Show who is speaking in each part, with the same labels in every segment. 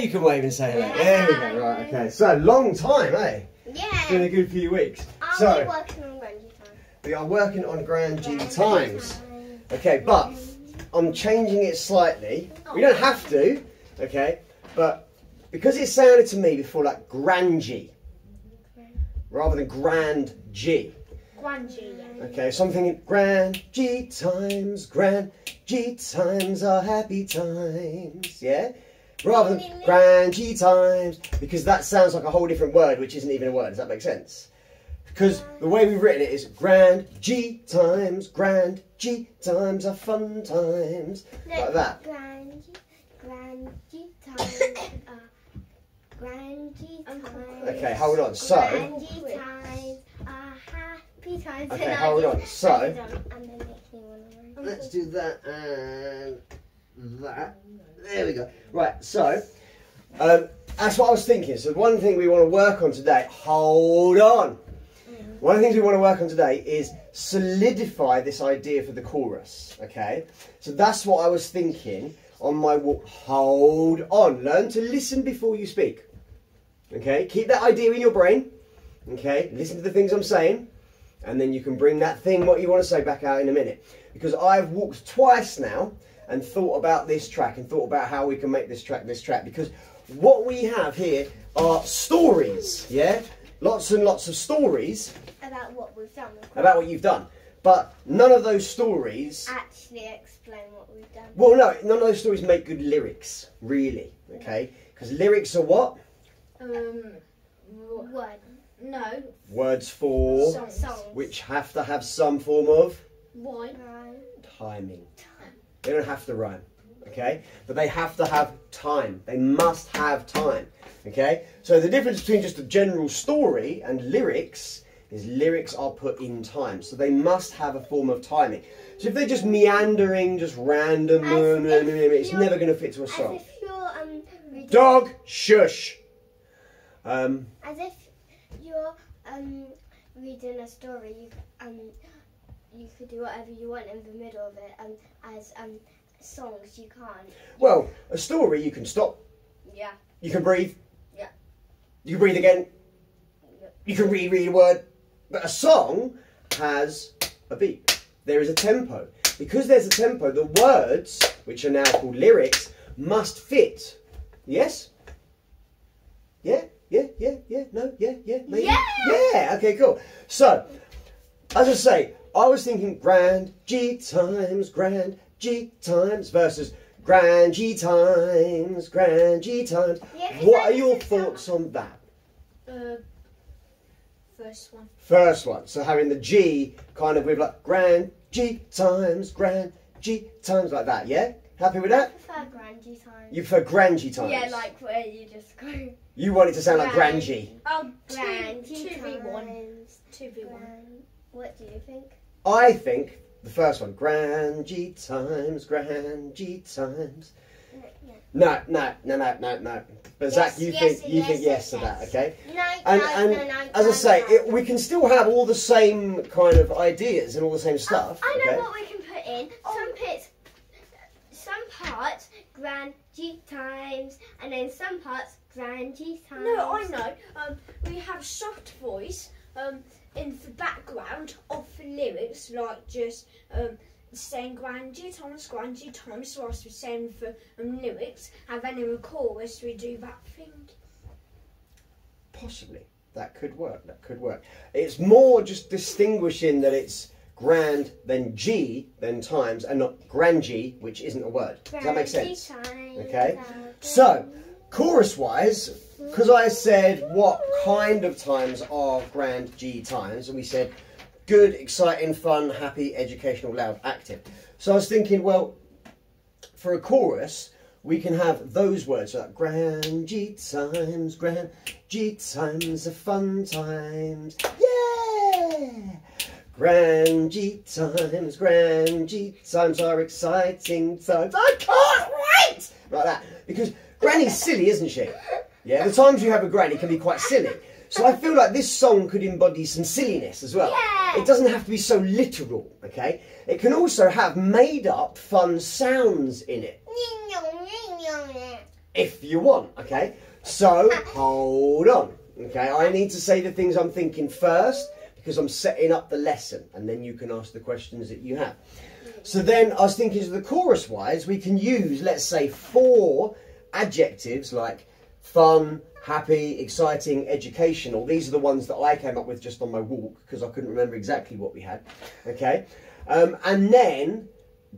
Speaker 1: You can wave and say hello. There we go. Right. Okay. So long time, eh?
Speaker 2: Yeah.
Speaker 1: It's been a good few weeks.
Speaker 2: Are
Speaker 1: So
Speaker 2: we working on Grangy time?
Speaker 1: we are working on Grand G times. Okay, but I'm changing it slightly. We don't have to, okay? But because it sounded to me before like Grand G rather than Grand G.
Speaker 3: Guanji, yeah.
Speaker 1: Okay, so I'm thinking Grand G times, Grand G times are happy times, yeah? Rather than Grand G times, because that sounds like a whole different word, which isn't even a word. Does that make sense? Because the way we've written it is Grand G times, Grand G times are fun times, like that.
Speaker 2: Grangy, Grangy time. uh, Grangy
Speaker 3: I'm
Speaker 2: time.
Speaker 1: Okay, hold on. So,
Speaker 2: Grand G times are happy times.
Speaker 1: Okay, hold on. So-
Speaker 2: And then make me one of
Speaker 1: let's do that and that. There we go. Right, so um, that's what I was thinking. So one thing we want to work on today. Hold on. One of the things we want to work on today is solidify this idea for the chorus. Okay, so that's what I was thinking on my walk. Hold on. Learn to listen before you speak. Okay, keep that idea in your brain. Okay, listen to the things I'm saying, and then you can bring that thing, what you want to say, back out in a minute. Because I've walked twice now and thought about this track and thought about how we can make this track this track. Because what we have here are stories, yeah? Lots and lots of stories
Speaker 2: About what we've done.
Speaker 1: about what you've done. But none of those stories,
Speaker 2: Actually explain what we've done.
Speaker 1: well, no, none of those stories make good lyrics, really, okay? Because lyrics are what?
Speaker 3: Um, w-
Speaker 2: Word.
Speaker 3: no,
Speaker 1: Words for
Speaker 3: songs.
Speaker 2: Songs.
Speaker 1: which have to have some form of
Speaker 3: Why?
Speaker 2: Right.
Speaker 1: timing. They don't have to rhyme, okay? But they have to have time. They must have time, okay? So the difference between just a general story and lyrics is lyrics are put in time. So they must have a form of timing. So if they're just meandering, just random, it's never going to fit to a song.
Speaker 2: um
Speaker 1: Dog, shush. Um,
Speaker 2: as if you're um reading a story, um you could do whatever you want in the middle of it. Um, as um songs you can't.
Speaker 1: well, a story you can stop,
Speaker 2: Yeah.
Speaker 1: you can breathe.
Speaker 2: Yeah.
Speaker 1: You can breathe again.
Speaker 2: Yeah.
Speaker 1: You can reread a word. But a song has a beat. There is a tempo. Because there's a tempo, the words, which are now called lyrics, must fit. Yes? Yeah? Yeah? Yeah? Yeah? No? Yeah? Yeah? Maybe?
Speaker 2: Yeah!
Speaker 1: Yeah! Okay, cool. So, as I say, I was thinking grand G times, grand G times versus grand G times, grand G times.
Speaker 2: Yeah, 'cause
Speaker 1: What are your
Speaker 2: makes it sound-
Speaker 1: thoughts on that?
Speaker 3: Uh, first one.
Speaker 1: First one. So having the G kind of with like grand G times, grand G times like that, yeah? Happy with
Speaker 2: I
Speaker 1: that?
Speaker 2: prefer G times.
Speaker 1: You prefer grand G times?
Speaker 2: Yeah, like where you just go.
Speaker 1: You want it to sound like grand G.
Speaker 3: Oh, Grand. G. Two,
Speaker 2: Grangy
Speaker 3: two v one.
Speaker 2: times.
Speaker 3: Two v one.
Speaker 2: What do you think?
Speaker 1: I think the first one, grand G times, grand G times. No, no, no, no, no, no. But
Speaker 2: Yes,
Speaker 1: Zach, you
Speaker 2: yes,
Speaker 1: think you
Speaker 2: yes,
Speaker 1: think yes,
Speaker 2: yes,
Speaker 1: to that, okay?
Speaker 2: No,
Speaker 1: And and
Speaker 2: no, no,
Speaker 1: as I say, it, we can still have all the same kind of ideas and all the same stuff.
Speaker 2: I know
Speaker 1: okay?
Speaker 2: what we can put in. Some bits, some parts grand G times, and then some parts grand G times.
Speaker 3: No, I know. Um, we have soft voice um, in the background of the lyrics, like just um, saying Grangy Thomas, Grangy Thomas, whilst we're saying the um, lyrics, and then in the chorus we do that thing.
Speaker 1: Possibly. That could work. That could work. It's more just distinguishing that it's grand then G then times and not grand G, which isn't a word. Does that make sense?
Speaker 2: times
Speaker 1: Okay. So,
Speaker 2: grand.
Speaker 1: Because I said what kind of times are grand G times, and we said good, exciting, fun, happy, educational, loud, active. So I was thinking, well, for a chorus, we can have those words like grand G times, grand G times are fun times. Yeah! Grand G times, grand G times are exciting times. I can't wait! Like that. Because Granny's silly, isn't she? Yeah, the times you have a granny it can be quite silly. So I feel like this song could embody some silliness as well.
Speaker 2: Yeah.
Speaker 1: It doesn't have to be so literal, okay? It can also have made up fun sounds in it. if you want, okay? So, hold on, okay? I need to say the things I'm thinking first because I'm setting up the lesson and then you can ask the questions that you have. So then I was thinking of the chorus wise, we can use, let's say, four adjectives like fun, happy, exciting, educational. These are the ones that I came up with just on my walk because I couldn't remember exactly what we had. Okay. Um, and then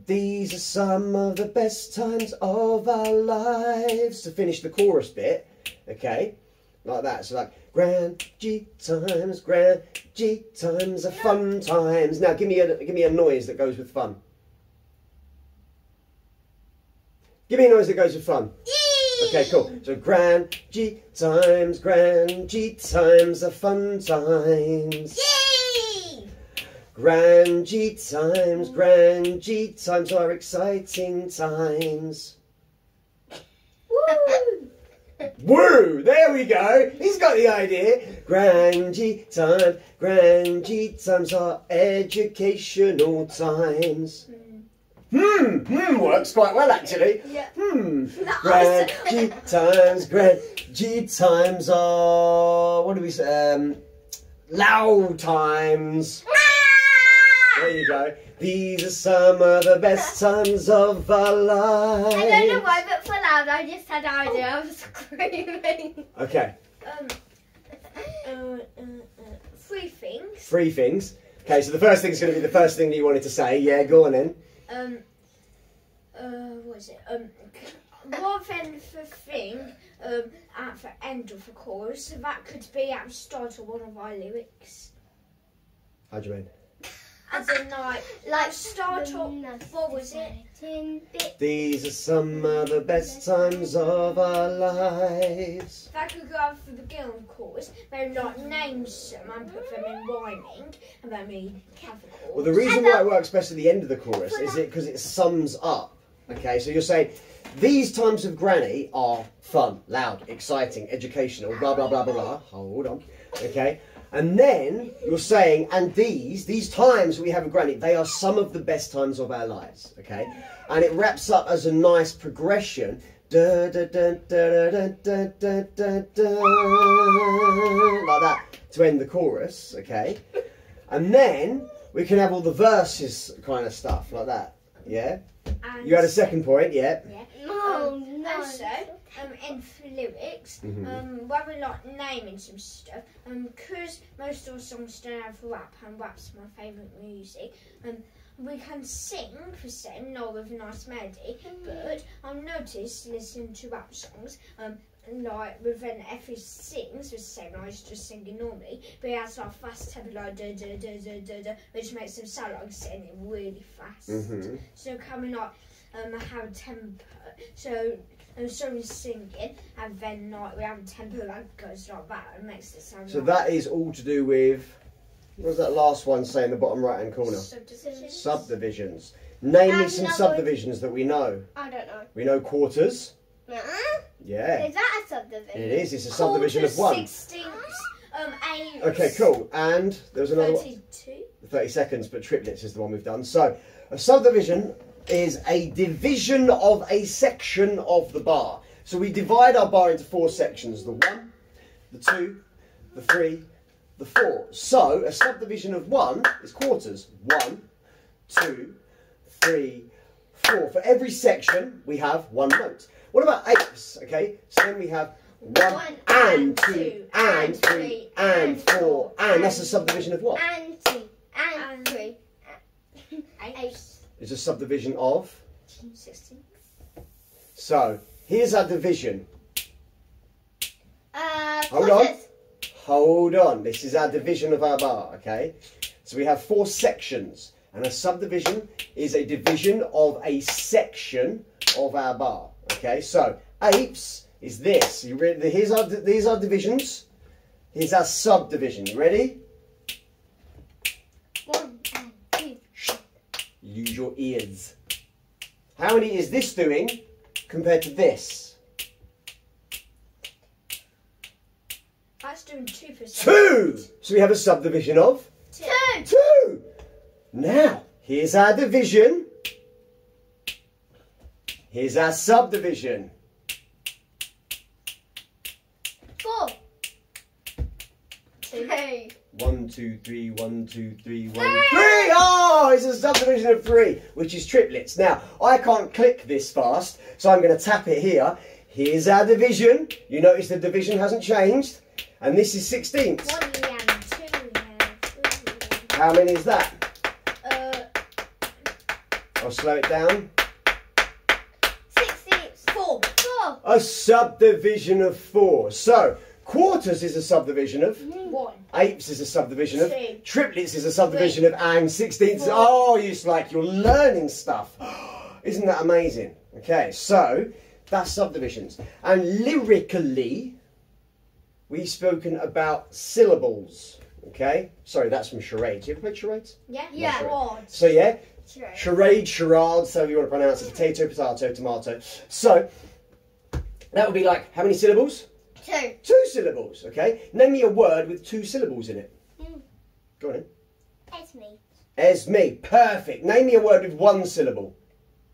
Speaker 1: these are some of the best times of our lives to finish the chorus bit. Okay. Like that. So like grand G times, grand G times are fun times. Now give me a give me a noise that goes with fun. Give me a noise that goes with fun. Okay, cool. So grand G times, grand G times are fun times.
Speaker 3: Yay!
Speaker 1: Grand G times, grand G times are exciting times.
Speaker 3: Woo!
Speaker 1: Woo! There we go. He's got the idea. Grand G times, grand G times are educational times. Hmm, hmm, works quite well actually.
Speaker 3: Yeah.
Speaker 1: Hmm. Grand G times, grand G times are what do we say? Um, loud times. There you go. These are some of the best times of our lives.
Speaker 2: I don't know why, but for loud, I just had an idea. I was screaming.
Speaker 1: Okay,
Speaker 3: Um, uh, uh, uh, three things.
Speaker 1: three things. Okay, so the first thing is going to be the first thing that you wanted to say. Yeah, go on then.
Speaker 3: Um, uh, what is it? Um, c- rather than the thing um, at the end of the chorus, that could be at the start of one of our lyrics.
Speaker 1: How do you mean?
Speaker 3: As in, like,
Speaker 2: Like
Speaker 3: start
Speaker 2: the
Speaker 3: off. What was it?
Speaker 2: Bit.
Speaker 1: These are some of the best times of our lives.
Speaker 3: That could go out for the beginning of the chorus, maybe not name some and put them in rhyming, and then we have the chorus.
Speaker 1: Well, the reason why it works best at the end of the chorus is it because it sums up. Okay, so you're saying these times of granny are fun, loud, exciting, educational, blah blah blah blah blah. Hold on, okay, and then you're saying, and these, these times we have a granite, they are some of the best times of our lives, okay? And it wraps up as a nice progression. Like that, to end the chorus, okay? And then we can have all the verses kind of stuff, like that, yeah?
Speaker 3: And
Speaker 1: you had a second point, yeah?
Speaker 3: yeah.
Speaker 2: Um, oh, no,
Speaker 3: um,
Speaker 2: no.
Speaker 3: Also, um, in the lyrics,
Speaker 1: Mhm.
Speaker 3: um, where we like naming some stuff, um, because most of the songs don't have rap, and rap's my favourite music, um, we can sing the same, not with a nice melody, but I've noticed listening to rap songs, um, like when Effie sings the same, I was just singing normally, but he has like fast tempo, like da da da da da da, which makes him sound like singing really fast.
Speaker 1: Mm-hmm.
Speaker 3: So can we not um, have a tempo? So so we're singing, and then like we have a tempo that goes like that and makes it sound.
Speaker 1: So
Speaker 3: like
Speaker 1: that is all to do with. What was that last one say in the bottom right hand corner?
Speaker 3: subdivisions.
Speaker 1: Subdivisions. Name me some
Speaker 2: no,
Speaker 1: subdivisions that we know.
Speaker 2: I don't know.
Speaker 1: We know quarters.
Speaker 2: Uh-uh.
Speaker 1: Yeah.
Speaker 2: Is that a subdivision?
Speaker 1: It is. It's a subdivision of one.
Speaker 3: Sixteenths, um, eighths.
Speaker 1: Okay, cool. And there was another one.
Speaker 3: Thirty-two.
Speaker 1: 30 seconds, but triplets is the one we've done. So, a subdivision is a division of a section of the bar. So, we divide our bar into four sections the one, the two, the three, the four. So, a subdivision of one is quarters. One, two, three, four. For every section, we have one note. What about eighths? Okay, so then we have one,
Speaker 3: One,
Speaker 1: and
Speaker 3: and
Speaker 1: two,
Speaker 3: two,
Speaker 1: and
Speaker 3: and
Speaker 1: three,
Speaker 3: three,
Speaker 1: and
Speaker 3: and
Speaker 1: four,
Speaker 3: four,
Speaker 1: and that's a subdivision of what?
Speaker 2: And two. And,
Speaker 3: And-
Speaker 2: three.
Speaker 3: Eighths.
Speaker 1: It's a subdivision of.
Speaker 3: Sixteen.
Speaker 1: So here's our division.
Speaker 2: Uh,
Speaker 1: Hold on. Hold on. This is our division of our bar. Okay. So we have four sections, and a subdivision is a division of a section of our bar. Okay. So apes is this. You ready? Here's our these are divisions. Here's our subdivision. You ready? Use your ears. How many is this doing compared to this?
Speaker 3: That's doing 2%.
Speaker 1: Two! So we have a subdivision of?
Speaker 2: Two.
Speaker 1: Two! Now, here's our division. Here's our subdivision. Four.
Speaker 2: Two.
Speaker 1: One, two, three, one, two, three, one, three! three. Oh, it's a subdivision of three, which is triplets. Now, I can't click this fast, so I'm going to tap it here. Here's our division. You notice the division hasn't changed. And this is sixteenths.
Speaker 3: One yeah, two yeah, three
Speaker 1: How many is that?
Speaker 3: yeah.
Speaker 1: I'll slow it down.
Speaker 2: Sixteenths.
Speaker 3: Uh, four.
Speaker 2: Four.
Speaker 1: A subdivision of four. So, quarters is a subdivision of. Mm-hmm.
Speaker 3: One.
Speaker 1: Eighths is a subdivision of.
Speaker 3: Two.
Speaker 1: Triplets is a subdivision of. And sixteenths.
Speaker 3: Four.
Speaker 1: Oh, it's like you're learning stuff. Isn't that amazing? Okay, so that's subdivisions. And lyrically, we've spoken about syllables. Okay? Sorry, that's from charades. You ever played charades?
Speaker 3: Yeah.
Speaker 2: Yeah.
Speaker 3: Quads.
Speaker 1: So, yeah,
Speaker 2: True.
Speaker 1: charade, charade, so you want to pronounce it, potato, potato, tomato. So, that would be like, how many syllables?
Speaker 2: Two.
Speaker 1: Two syllables, okay? Name me a word with two syllables in it.
Speaker 2: Mm.
Speaker 1: Go on in.
Speaker 2: Esme.
Speaker 1: Esme, perfect. Name me a word with one syllable.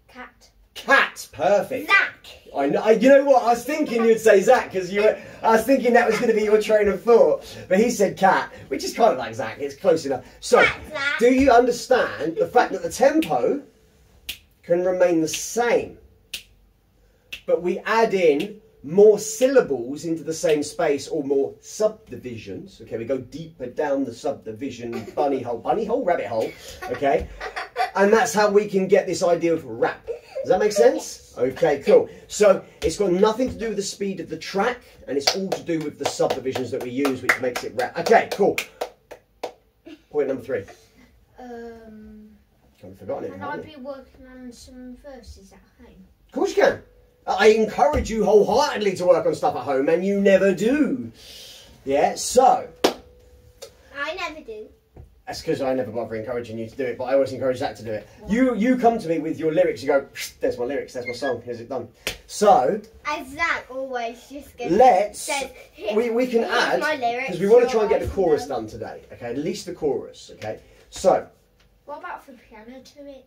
Speaker 3: Cat.
Speaker 1: Cat, perfect.
Speaker 2: Zach.
Speaker 1: I know. I, you know what? I was thinking you'd say Zach because you. Were, I was thinking that was going to be your train of thought, but he said cat, which is kind of like Zach. It's close enough. So,
Speaker 2: Cat,
Speaker 1: do you understand the fact that the tempo can remain the same, but we add in more syllables into the same space or more subdivisions? Okay, we go deeper down the subdivision bunny hole, bunny hole, rabbit hole. Okay, and that's how we can get this idea of rap. Does that make sense? Okay, cool. So it's got nothing to do with the speed of the track, and it's all to do with the subdivisions that we use, which makes it rap. Okay, cool. Point number three.
Speaker 3: Um,
Speaker 1: I've forgotten it.
Speaker 3: can I be working on some verses at home?
Speaker 1: Of course you can. I encourage you wholeheartedly to work on stuff at home, and you never do. Yeah, so
Speaker 2: I never do.
Speaker 1: that's because I never bother encouraging you to do it, but I always encourage Zach to do it. You you come to me with your lyrics, you go, there's my lyrics, there's my song, here's it done. So
Speaker 2: As Zach always just goes.
Speaker 1: let's
Speaker 2: says,
Speaker 1: we, we can add
Speaker 2: my lyrics,
Speaker 1: because we want to try and get the chorus done today. Okay, at least the chorus. Okay, so
Speaker 3: What about for piano to it?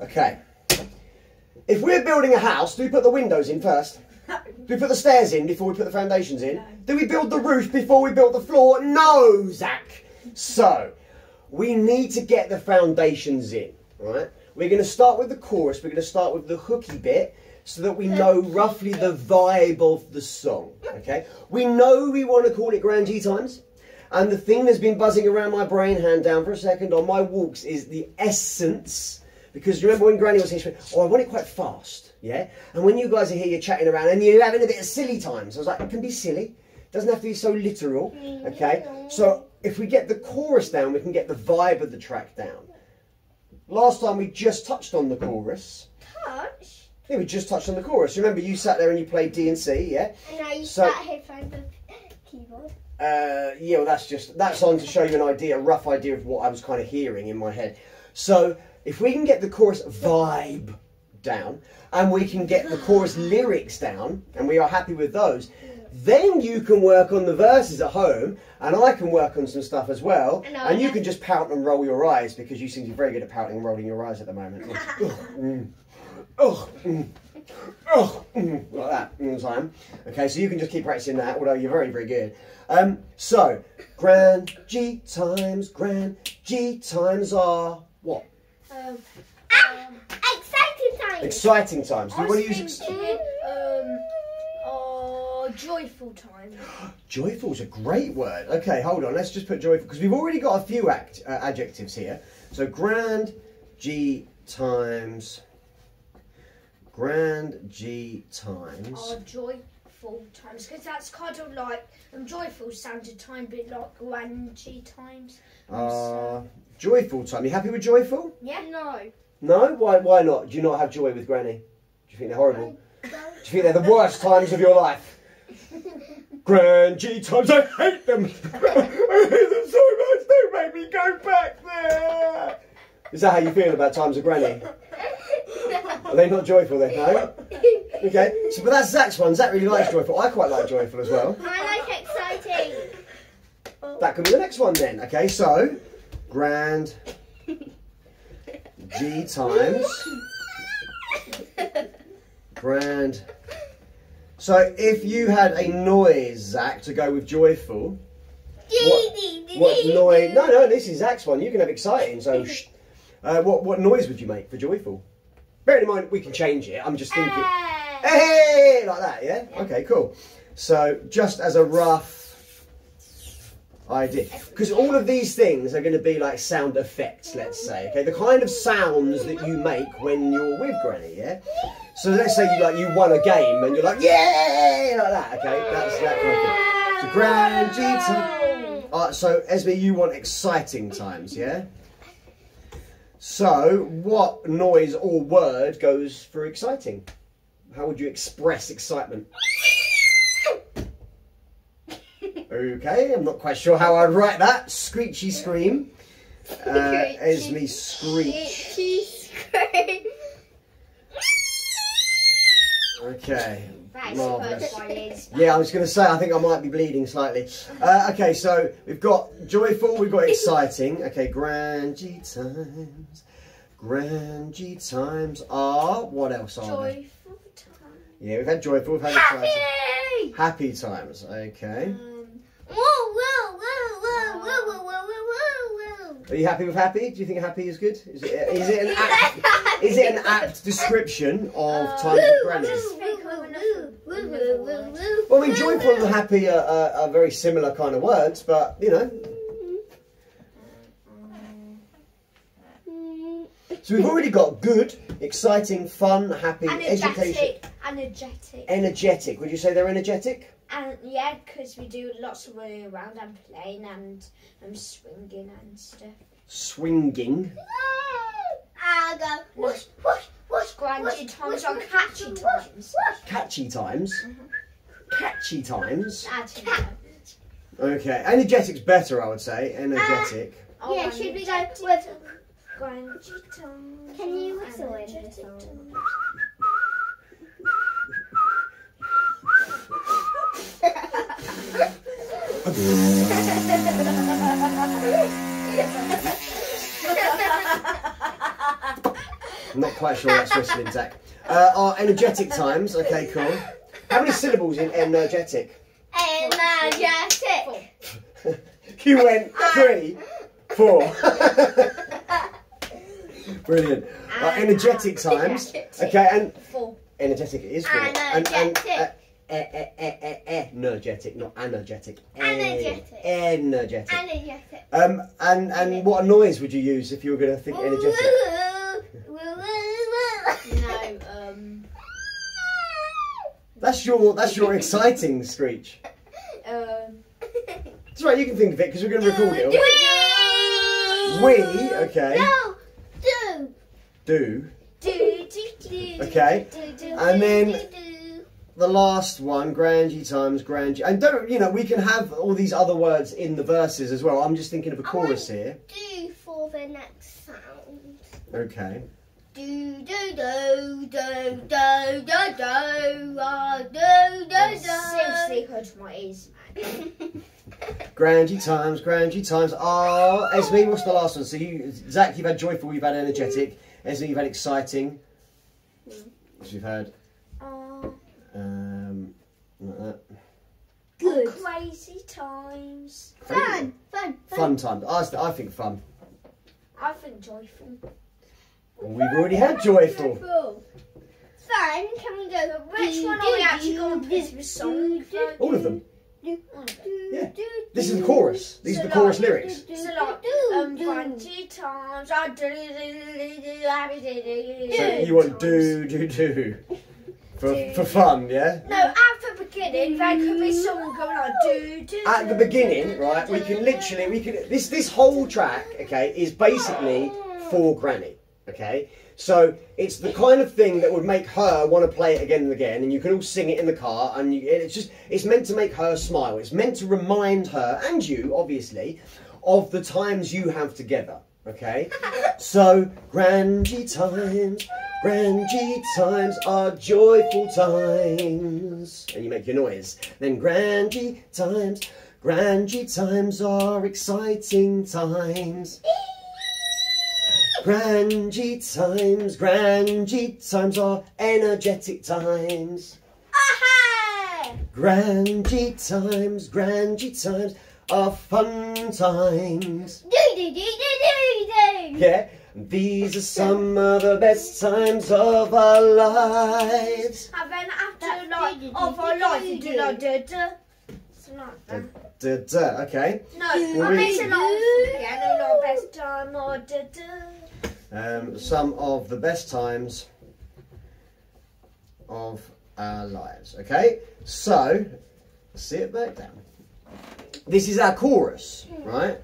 Speaker 1: okay, if we're building a house, do we put the windows in first? Do we put the stairs in before we put the foundations in?
Speaker 3: No.
Speaker 1: Do we build the roof before we build the floor? No, Zach. So, we need to get the foundations in, right? We're going to start with the chorus. We're going to start with the hooky bit so that we know roughly the vibe of the song, okay? We know we want to call it Grand G Times. And the thing that's been buzzing around my brain, hand down for a second, on my walks is the essence. Because you remember when Granny was here, she went, Oh, I want it quite fast, yeah? And when you guys are here, you're chatting around and you're having a bit of silly times. I was like, It can be silly. Doesn't have to be so literal, okay? So if we get the chorus down, we can get the vibe of the track down. Last time we just touched on the chorus.
Speaker 2: Touch.
Speaker 1: Yeah, we just touched on the chorus. Remember, you sat there and you played D and C, yeah?
Speaker 2: And now you
Speaker 1: So-
Speaker 2: playing the keyboard.
Speaker 1: Uh, yeah, well, that's just that's on to show you an idea, a rough idea of what I was kind of hearing in my head. So, if we can get the chorus vibe down, and we can get the chorus lyrics down, and we are happy with those, then you can work on the verses at home, and I can work on some stuff as well,
Speaker 2: And
Speaker 1: and you can just pout and roll your eyes because you seem to be very good at pouting and rolling your eyes at the moment. Ugh, mm. Ugh. Oh, mm, like that all the time. Okay, so you can just keep practicing that, although you're very, very good. Um, so, grand G times, grand G times what?
Speaker 3: Um,
Speaker 2: Ah,
Speaker 3: um,
Speaker 2: exciting times.
Speaker 1: Exciting times. Do you want to use
Speaker 3: thinking, um, oh, joyful time.
Speaker 1: joyful's a great word. Okay, hold on. Let's just put joyful because we've already got a few act, uh, adjectives here. So, grand G times, grand G times.
Speaker 3: Oh, joyful times, because that's kind of like um, joyful sounded time, bit like grand G times.
Speaker 1: Uh, joyful time. You happy with joyful?
Speaker 3: Yeah.
Speaker 2: No.
Speaker 1: No. Why? Why not? Do you not have joy with Granny? Do you think they're horrible?
Speaker 2: I
Speaker 1: Do you think they're the worst times of your life? Grand G times, I hate them. I hate them so much. Don't make me go back there. Is that how you feel about times of Granny? Are they not joyful then? No. Okay. So, but that's Zach's one. Zach really likes joyful. I quite like joyful as well.
Speaker 2: I like exciting.
Speaker 1: That could be the next one then. Okay. So, grand G times grand So if you had a noise, Zach, to go with joyful, what, what noise? No, no, this is Zach's one. You can have exciting. So. Uh, what what noise would you make for joyful? Bearing in mind, we can change it. I'm just thinking,
Speaker 3: Hey.
Speaker 1: hey, like that. Yeah. Okay. Cool. So just as a rough idea, because all of these things are going to be like sound effects. Let's say, okay, the kind of sounds that you make when you're with Granny. Yeah. So let's say you like you won a game and you're like, yeah, like that. Okay, that's that kind of thing. So grand G time. Uh, so Esme, you want exciting times, yeah? So what noise or word goes for exciting? How would you express excitement? Okay, I'm not quite sure how I'd write that. Screechy scream. Uh, Esme screech. Okay.
Speaker 3: That's
Speaker 1: Marvellous.
Speaker 3: hurt by his
Speaker 1: Yeah, I was going to say, I think I might be bleeding slightly. Uh, okay, so we've got joyful, we've got exciting. Okay, grand G times. Grand G times are, what else are there?
Speaker 3: joyful time.
Speaker 1: Yeah, we've had joyful, we've had exciting.
Speaker 2: Happy!
Speaker 1: Happy times, okay.
Speaker 3: Um,
Speaker 1: Are you happy with happy? Do you think happy is good? Is it, is it, an, apt, is it an apt description of times of grannies? Well, I mean, joyful and happy are, are, are very similar kind of words, but, you know. So we've already got good, exciting, fun, happy, education,
Speaker 3: energetic. Energetic.
Speaker 1: energetic. Would you say they're energetic?
Speaker 3: And yeah, because we do lots of running around and playing and um, swinging and stuff.
Speaker 1: Swinging.
Speaker 2: I go whoosh, whoosh, whoosh,
Speaker 3: Grandy
Speaker 2: whoosh,
Speaker 3: times
Speaker 2: whoosh,
Speaker 3: are
Speaker 2: whoosh,
Speaker 3: catchy
Speaker 2: whoosh,
Speaker 3: times.
Speaker 2: whoosh.
Speaker 1: Catchy times. Catchy times.
Speaker 3: Actually,
Speaker 1: Okay. Energetic's better, I would say. Energetic.
Speaker 3: oh,
Speaker 2: Yeah,
Speaker 3: and
Speaker 2: should we go
Speaker 3: energetic
Speaker 2: with?
Speaker 3: Grandy times
Speaker 2: Can you
Speaker 3: are
Speaker 2: whistle in
Speaker 3: energetic
Speaker 2: this song?
Speaker 3: times.
Speaker 1: I'm not quite sure that's whistling, Zach. Uh, our energetic times. Okay, cool. How many syllables in energetic?
Speaker 2: Energetic.
Speaker 1: You went three, four. Brilliant. Our energetic times. Okay, and
Speaker 3: Four.
Speaker 1: energetic it is. four. And, and, uh, eh, eh, eh, eh, eh, energetic, not energetic.
Speaker 2: Energetic.
Speaker 1: Energetic.
Speaker 2: Energetic.
Speaker 1: Um, and and what noise would you use if you were going to think energetic?
Speaker 3: No, um,
Speaker 1: That's your that's your exciting screech.
Speaker 3: um,
Speaker 1: That's right. You can think of it because we're going to record it.
Speaker 2: Wee.
Speaker 1: We okay.
Speaker 2: No. Do.
Speaker 1: Do
Speaker 3: do, do,
Speaker 1: okay.
Speaker 2: Do, do,
Speaker 1: And then-. The last one, Grangy times Grangy, and don't you know we can have all these other words in the verses as well. I'm just thinking of a chorus here.
Speaker 2: Do for the next sound.
Speaker 1: Okay.
Speaker 2: Do do do do do do do ah, do do
Speaker 3: Seriously
Speaker 2: do.
Speaker 3: hurt my ears, man.
Speaker 1: Grangy times, Grangy times. Ah, Esme, what's the last one? So you, Zach, you've had joyful, you've had energetic. Esme, you've had exciting. As you've had,
Speaker 3: Oh,
Speaker 1: like that.
Speaker 2: Good.
Speaker 3: crazy times.
Speaker 2: Fun, fun, fun.
Speaker 1: Fun time. I, I think fun.
Speaker 3: I think joyful.
Speaker 1: Well, we've already had joyful.
Speaker 2: Fun. Can we go?
Speaker 3: Which one are we actually going to put with song? though?
Speaker 1: All of them.
Speaker 3: All of them.
Speaker 1: Yeah. This is the chorus. These are the chorus lyrics.
Speaker 3: So like, um, twenty times I do do do do happy do do.
Speaker 1: So you want do do do for for fun, yeah?
Speaker 3: No, at the beginning there could be someone going like do do.
Speaker 1: At the beginning, right, we can literally we can this this whole track, okay, is basically oh. for Granny, okay. So it's the kind of thing that would make her want to play it again and again, and you can all sing it in the car, and you, it's just it's meant to make her smile. It's meant to remind her and you, obviously, of the times you have together. Okay, so Grangy times, Grangy times are joyful times, and you make your noise. Then Grangy times, Grangy times are exciting times. Grangy times, Grangy times are energetic times. Grand G times, Grand G times are fun times.
Speaker 2: Do do do do do do.
Speaker 1: Yeah, these are some of the best times of our lives.
Speaker 3: And then after like of our life,
Speaker 2: do-
Speaker 3: you do
Speaker 2: do.
Speaker 3: like da da. Something like that.
Speaker 1: Da, da, okay.
Speaker 3: No,
Speaker 1: Well,
Speaker 3: I
Speaker 1: we-
Speaker 3: meant a lot of piano, not best time or da da.
Speaker 1: Um, some of the best times of our lives. Okay, so sit back down. This is our chorus, right?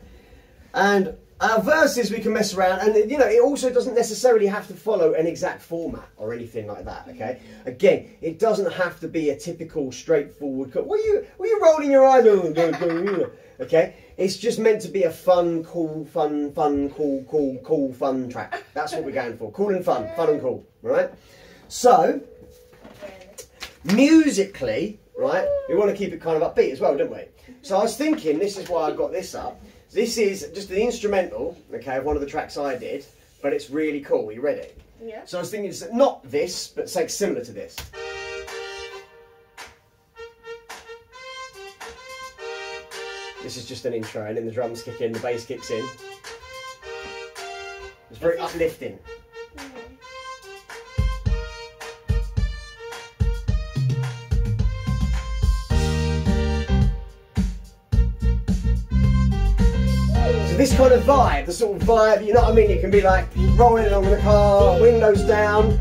Speaker 1: And our verses we can mess around, and you know it also doesn't necessarily have to follow an exact format or anything like that. Okay, again, it doesn't have to be a typical straightforward. Co- are you? Are you rolling your eyes? okay, it's just meant to be a fun, cool, fun, fun, cool, cool, cool, fun track. That's what we're going for. Cool and fun, fun and cool. Right. So musically, right, we want to keep it kind of upbeat as well, don't we? So I was thinking, this is why I got this up. This is just an instrumental, okay, of one of the tracks I did, but it's really cool. Are you ready?
Speaker 2: Yeah.
Speaker 1: So I was thinking, it's not this, but say similar to this. This is just an intro, and then the drums kick in, the bass kicks in. It's very uplifting. Kind of vibe, the sort of vibe, you know what I mean? You can be like rolling along in the car, windows down.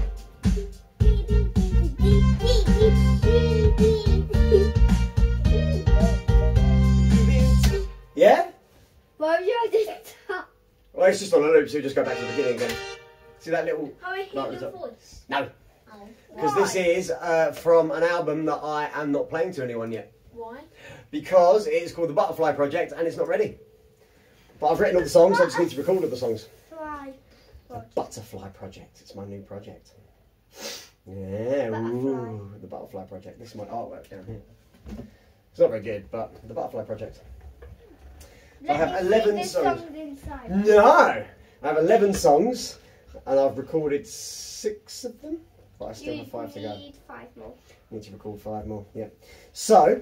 Speaker 1: Yeah?
Speaker 2: Why have you that?
Speaker 1: Well, it's just on a loop, so we just go back to the beginning again. See that little.
Speaker 3: How I hear your voice.
Speaker 1: No,
Speaker 2: Oh.
Speaker 1: because this is uh, from an album that I am not playing to anyone yet.
Speaker 3: Why?
Speaker 1: Because it's called The Butterfly Project and it's not ready. But I've written all the songs, I just need to record all the songs. The Butterfly Project, it's my new project. Yeah, ooh, the Butterfly Project. This is my artwork down here. It's not very good, but the Butterfly Project. I have 11 songs.
Speaker 2: inside.
Speaker 1: No! I have 11 songs and I've recorded six of them, but I still
Speaker 2: You
Speaker 1: have five to go.
Speaker 2: need five more.
Speaker 1: Need to record five more, yeah. So,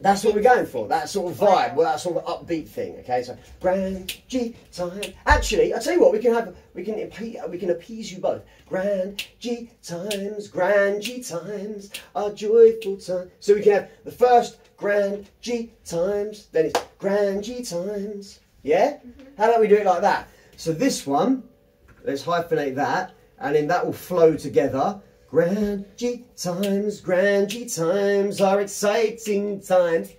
Speaker 1: that's what we're going for. That sort of vibe, well, that sort of upbeat thing. Okay, so grand G time. Actually, I tell you what, we can have, we can, appe- we can appease you both. Grand G times, grand G times, our joyful time. So we can have the first grand G times, then it's grand G times. Yeah. Mm-hmm. How about we do it like that? So this one, let's hyphenate that, and then that will flow together. Grand G times, Grand G times are exciting times.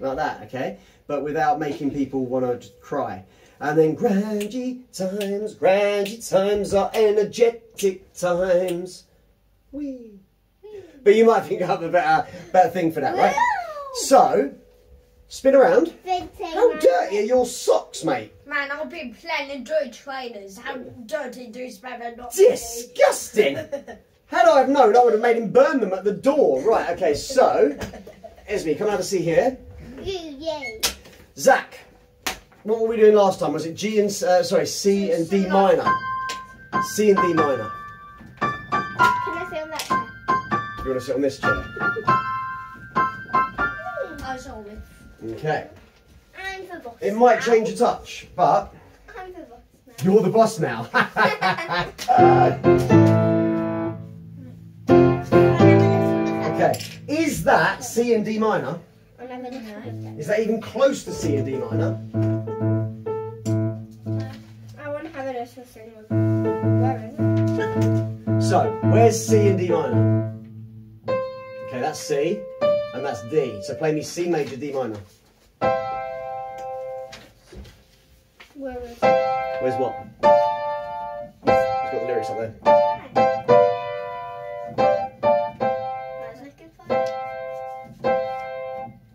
Speaker 1: Like that, okay? But without making people want to cry. And then Grand G times, Grand G times are energetic times. Wee. But you might think of a better, better thing for that, right? So, spin around. How dirty are your socks, mate?
Speaker 3: Man, I've been playing in dirty trainers. How dirty do you them not
Speaker 1: Disgusting! Had I have known, I would have made him burn them at the door. Right, okay, so, Esme, come have a seat here.
Speaker 2: Yay.
Speaker 1: Zach, what were we doing last time? Was it G and, uh, sorry, C and D minor? C and D minor.
Speaker 2: Can I sit on that chair?
Speaker 1: You want to sit on this chair?
Speaker 3: I saw it.
Speaker 1: Okay.
Speaker 2: I'm the boss.
Speaker 1: It might change a touch, but
Speaker 2: I'm the boss now.
Speaker 1: you're the boss now. okay. Is that C and D minor?
Speaker 2: I'm never gonna
Speaker 1: Is that even close to C and D minor?
Speaker 2: Uh, I want to have an extra string with. Where is it?
Speaker 1: So, where's C and D minor? Okay, that's C, and that's D. So play me C major, D minor.
Speaker 2: Where is it?
Speaker 1: Where's what? It's got the lyrics up there.
Speaker 2: I was looking for.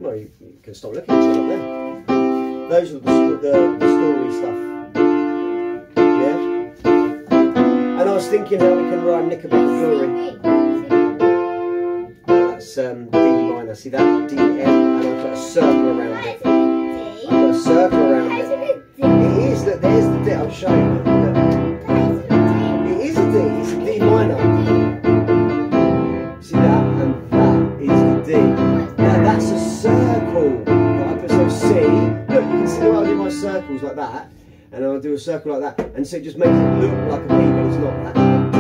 Speaker 1: No, you, you can stop looking. It's not up there. Those are the, the, the story stuff. Yeah. And I was thinking how we can rhyme Nickelback Glory that's um, D minor. See that D, and I've put a circle around it. I put a circle around it. It is that. There's the D. I'm showing you. That it is a D. It's a D minor. See that, and that is the D.
Speaker 2: Now that's a
Speaker 1: circle. That I put so C. Look, you see I do my circles like that, and I'll do a circle like that, and so it just makes it look like a D, but it's not actually a D.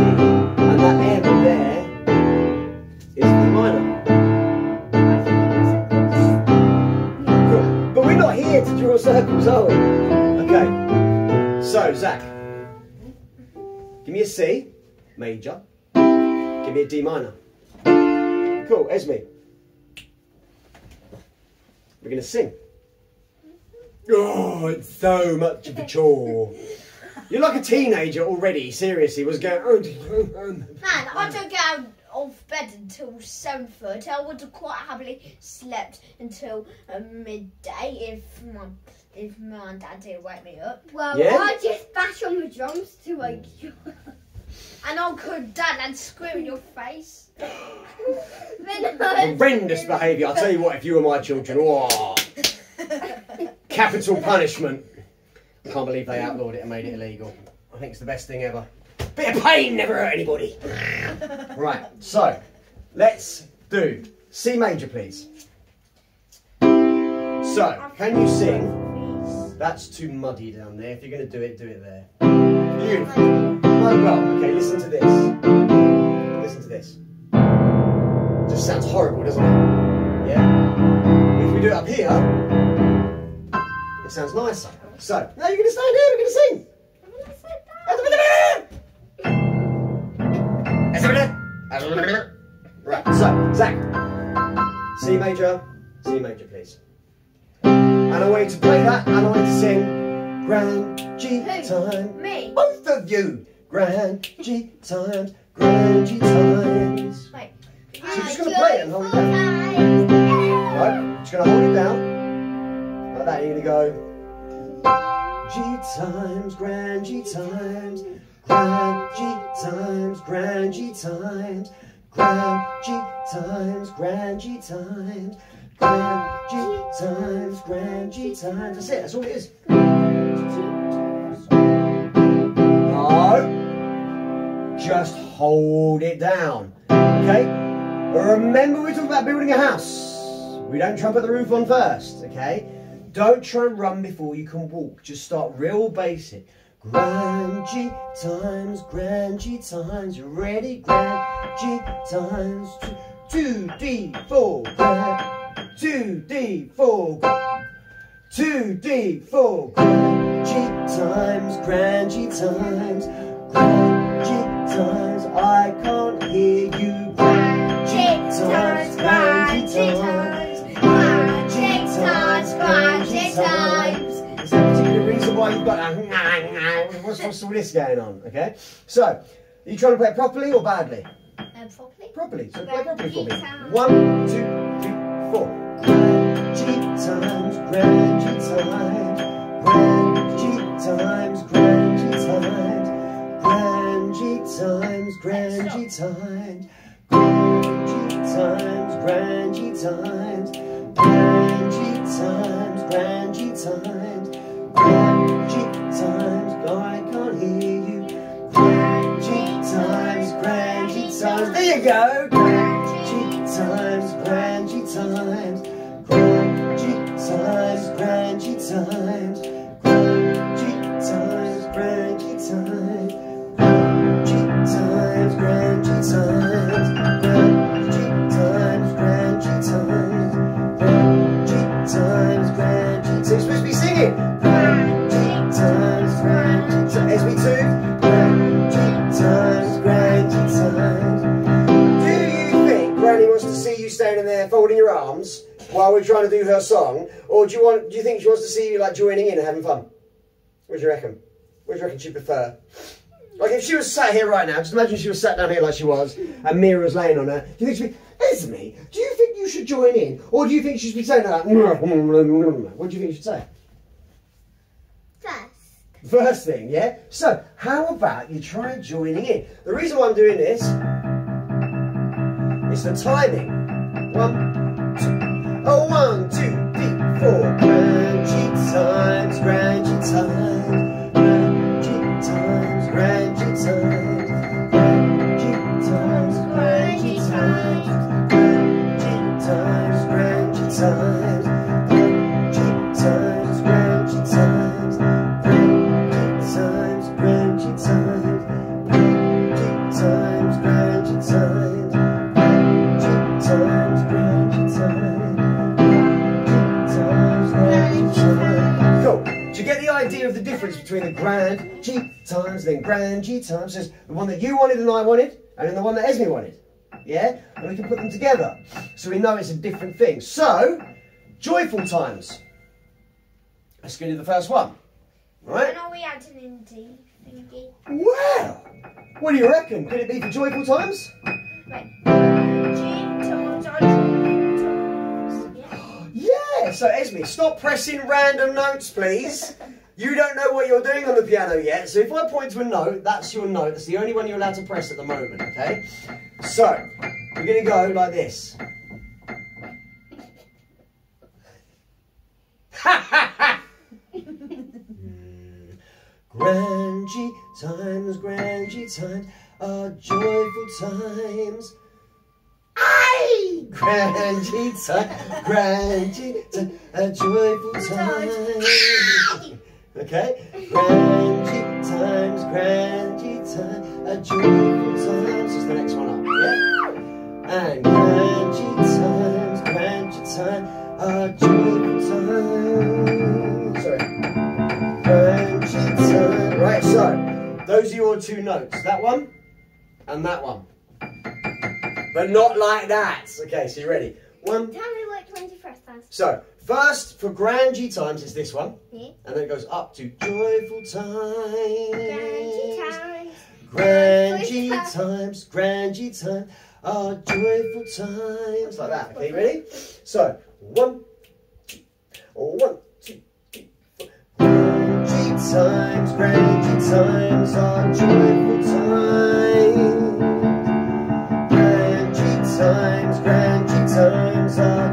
Speaker 1: And that M there is the minor. Cool. But we're not here to draw circles, are we? Okay. So, Zach, give me a C major. Give me a D minor. Cool, Esme. We're going to sing. Oh, it's so much of a chore. You're like a teenager already, seriously. Was going. Oh,
Speaker 3: Man, I don't get out of bed until seven thirty. I would have quite happily slept until uh, midday if my if my and dad didn't wake me up.
Speaker 2: Well,
Speaker 1: Yeah?
Speaker 2: I just bash on the drums to wake you up.
Speaker 3: And Uncle Dad and scream in your face.
Speaker 2: Then
Speaker 1: horrendous behaviour. I'll tell you what, if you were my children, oh, capital punishment. I can't believe they outlawed it and made it illegal. I think it's the best thing ever. Bit of pain never hurt anybody. right, so let's do C major, please. So, can you sing? That's too muddy down there. If you're going to do it, do it there. Beautiful. Oh, well, okay, listen to this. Listen to this. Just sounds horrible, doesn't it? Yeah? If we do it up here, it sounds nicer. So, now you're going to stand here, we're going to sing. Right, so, Zach. C major, C major, please. And I want you to play that, and I want you to sing Grand G
Speaker 3: Who?
Speaker 1: time.
Speaker 3: Me.
Speaker 1: Both of you! Grand G times, Grand G times.
Speaker 3: Wait.
Speaker 1: So you're just going to play it and hold it down. Right? Just going to hold it down. Like that, you're going to go. G times, Grand G times, Grand G times, Grand G times, Grand G times, Grand G times, Grand times, Grand times. That's it, that's all it is. No. Just hold it down. Okay? Remember we're talking about building a house. We don't trumpet the roof on first, okay? Don't try and run before you can walk. Just start real basic. Grand G times, Grand G times. You ready? Grand G times. Two, two D, four. Grand, two D, four. Two D, four. Grand G times, Grand G times. Grand G times. I can't hear you. Grand G times, Grand G times. Is there a particular reason why you've got that? What's, what's all this going on? Okay? So, are you trying to play it properly or badly? Properly. Properly. So play properly for me. One, two, three, four. G times, Grand G times, Grand G times, Grand G times, Grand G times, Grand G times, Grand G times, Grand G times, Grand G times, Grand G times, Grand G times hear you. Times, cranky times. There you go. Cranky times, cranky times. Cranky times. While we're trying to do her song, or do you want? Do you think she wants to see you like joining in and having fun? What do you reckon? What do you reckon she'd prefer? Like if she was sat here right now, just imagine she was sat down here like she was, and Mira was laying on her. Do you think she'd be, Esme? Do you think you should join in, or do you think she'd be saying that? Mm, mm, mm, what do you think she'd say?
Speaker 2: First.
Speaker 1: First thing, yeah? So, how about you try joining in? The reason why I'm doing this is the timing. One, oh, one, two, three, four. Grand G times, Grand G times, times, grand G times. So it's the one that you wanted and I wanted, and then the one that Esme wanted. Yeah? And we can put them together. So we know it's a different thing. So, joyful times. Let's go to the first one. Right?
Speaker 3: When are we adding in D thingy?
Speaker 1: Wow! What do you reckon? Could it be for joyful times?
Speaker 3: Right. G times Yeah.
Speaker 1: Yeah! So, Esme, stop pressing random notes, please. You don't know what you're doing on the piano yet, so if I point to a note, that's your note. That's the only one you're allowed to press at the moment, okay? So, we're going to go like this. Grand G times, Grand G times are joyful times. Aye! Grand G time, Grand G time, a joyful time. Okay? Grand G times, Grand G time, a joyful time. This is the next one up, yeah? And Grand G times, Grand G time, a joyful time. Sorry. Grand G time. Right, so those are your two notes. That one and that one. But not like that. Okay, so you ready? One,
Speaker 2: Tell me what 21st has.
Speaker 1: so, first for grand G times is this one,
Speaker 2: Yeah.
Speaker 1: and then it goes up to joyful times.
Speaker 2: Grand times.
Speaker 1: Grand G times, grand G times are joyful times. Like that. Okay, ready? So, one, two, one, two, three, four. Grand G times, grand G times are joyful times. Grand G times, grand G times are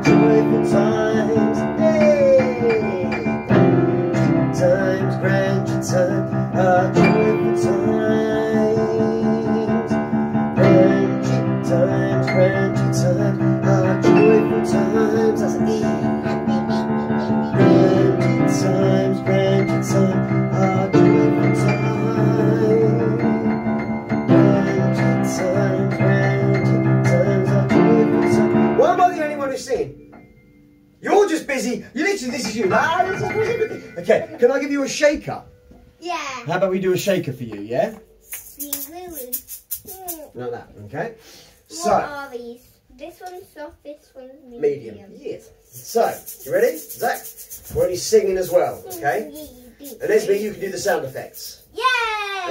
Speaker 1: busy. You literally, this is you. Ah, this is everything. Okay, can I give you a shaker?
Speaker 2: Yeah.
Speaker 1: How about we do a shaker for you, yeah? Like that, okay?
Speaker 2: What
Speaker 1: So,
Speaker 2: are these? This one's soft, this one's medium.
Speaker 1: medium. Yes. So, you ready? Zach? We're only singing as well, okay? And Esme, you can do the sound effects. Yeah!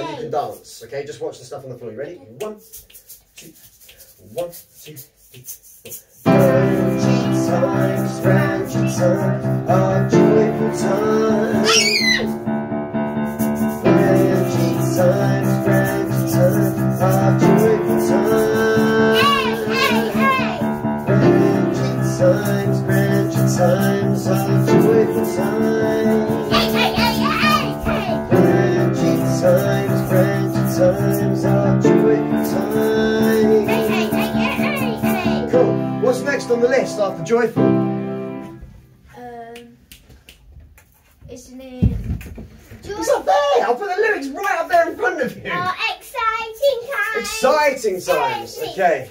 Speaker 1: And you can dance, okay? Just watch the stuff on the floor. You ready? One, two, one, two, three, four. Times, G times, are joyful times. Grand times, are joyful times. G times, joyful times. On the list after joyful?
Speaker 3: Um, isn't it?
Speaker 1: It's up there. I'll put the lyrics right up there in front of you.
Speaker 2: Oh, exciting times!
Speaker 1: Exciting times. Okay.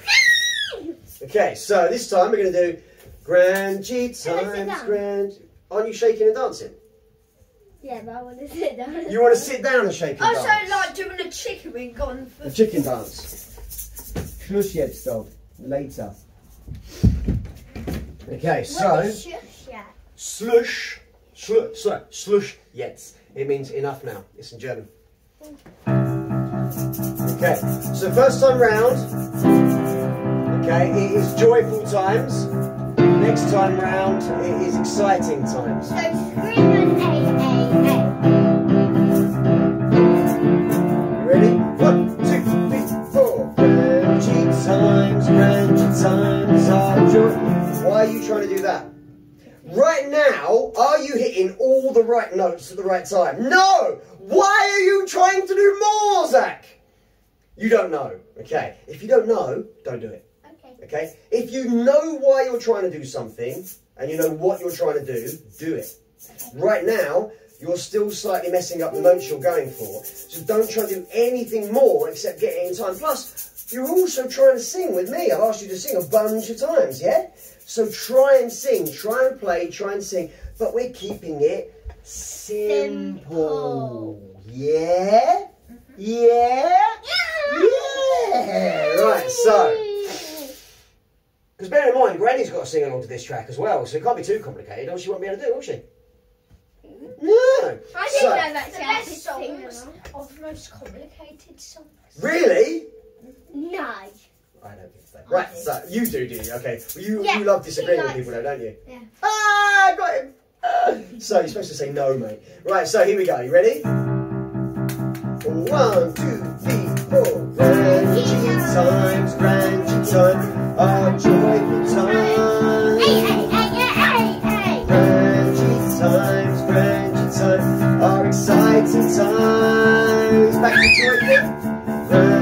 Speaker 1: Okay. So this time we're going to do grand G times, grand. Aren't you shaking and dancing?
Speaker 2: Yeah, but I want to sit down.
Speaker 1: You want to sit down and shake and
Speaker 3: Oh,
Speaker 1: dance?
Speaker 3: so like doing a chicken wing on
Speaker 1: The chicken dance. Jetzt dog. Later. Okay, so slush, slush, sorry, slush jetzt. It means enough now. It's in German. Okay, so first time round. Okay, it is joyful times. Next time round, it is exciting times.
Speaker 2: So
Speaker 1: Why are you trying to do that? Right now, are you hitting all the right notes at the right time? No! Why are you trying to do more, Zach? You don't know. Okay. If you don't know, don't do it.
Speaker 2: Okay.
Speaker 1: Okay? If you know why you're trying to do something and you know what you're trying to do, do it. Right now, you're still slightly messing up the notes you're going for. So don't try to do anything more except get it in time. Plus, you're also trying to sing with me. I've asked you to sing a bunch of times, yeah? So try and sing, try and play, try and sing, but we're keeping it Simple. Yeah? Yeah? Yeah! Right, so. Because bear in mind, Granny's got to sing along to this track as well, so it can't be too complicated, or she won't be able to do it, will she? No.
Speaker 2: I didn't
Speaker 1: So-
Speaker 2: know that
Speaker 3: The best
Speaker 2: to sing
Speaker 3: songs
Speaker 2: along.
Speaker 3: are the most complicated songs.
Speaker 1: Really?
Speaker 2: No.
Speaker 1: I don't think so. Right, so you do, do you? Okay. Well, you
Speaker 2: Yeah,
Speaker 1: you love disagreeing with people, though, don't you?
Speaker 2: Yeah.
Speaker 1: Ah, I got him. Ah. So you're supposed to say no, mate. Right, so here we go. You ready? One, two, three, four. Grangy times, grangy time, our joyful time.
Speaker 2: Hey, hey, hey, hey, hey, hey.
Speaker 1: Times, time, our exciting times. Back to joyful.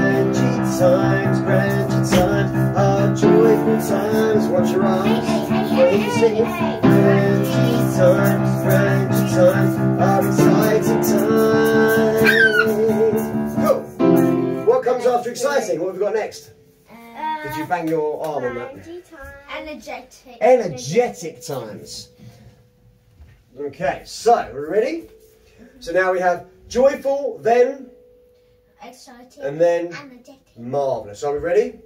Speaker 1: Times. Watch your arms.
Speaker 2: Hey, hey, hey, hey, hey.
Speaker 1: Grangy times, grangy times, our exciting times. Cool. What comes after exciting? What have we got next? Did you bang your arm on that?
Speaker 2: Grangy time.
Speaker 3: Energetic.
Speaker 1: Energetic times. Okay, so we're ready? So now we have joyful, then,
Speaker 3: Exciting.
Speaker 1: and then
Speaker 3: Energetic.
Speaker 1: marvellous. Are we ready?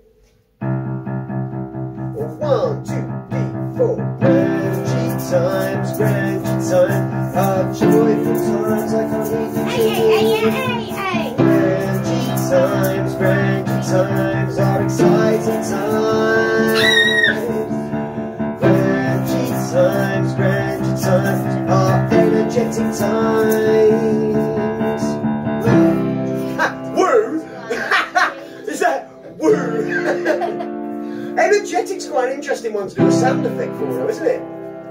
Speaker 1: One, two, three, four. Grangy times, grangy time, our joyful times. I for, though, isn't it?